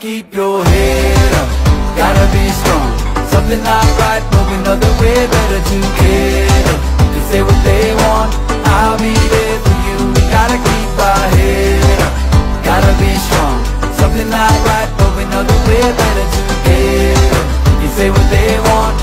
Keep your head up, gotta be strong. Something not right, moving another way Better together, can say what they want I'll be there for you, we gotta keep our head up. Gotta be strong, something not right, moving another way Better together, can say what they want